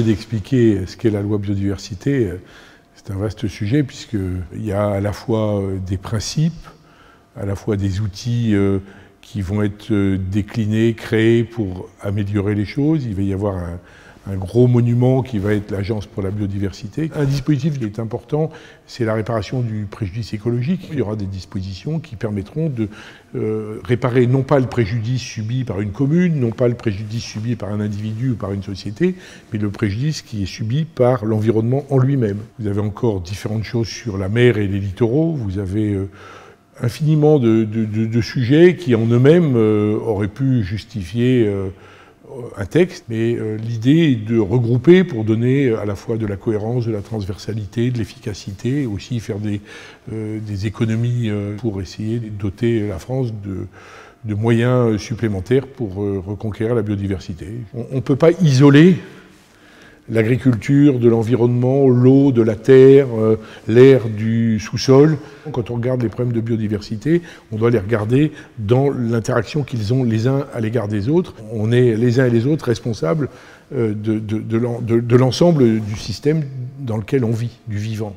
d'expliquer ce qu'est la loi biodiversité. C'est un vaste sujet puisqu'il y a à la fois des principes, à la fois des outils qui vont être déclinés, créés pour améliorer les choses. Il va y avoir un, un gros monument qui va être l'Agence pour la biodiversité. Un dispositif qui est important, c'est la réparation du préjudice écologique. Il y aura des dispositions qui permettront de euh, réparer non pas le préjudice subi par une commune, non pas le préjudice subi par un individu ou par une société, mais le préjudice qui est subi par l'environnement en lui-même. Vous avez encore différentes choses sur la mer et les littoraux. Vous avez euh, infiniment de, sujets qui en eux-mêmes euh, auraient pu justifier un texte, mais euh, l'idée est de regrouper pour donner à la fois de la cohérence, de la transversalité, de l'efficacité, aussi faire des, euh, économies euh, pour essayer de doter la France de moyens supplémentaires pour reconquérir la biodiversité. On ne peut pas isoler l'agriculture, de l'environnement, l'eau, de la terre, euh, l'air du sous-sol. Quand on regarde les problèmes de biodiversité, on doit les regarder dans l'interaction qu'ils ont les uns à l'égard des autres. On est les uns et les autres responsables euh, de, de l'ensemble du système dans lequel on vit, du vivant.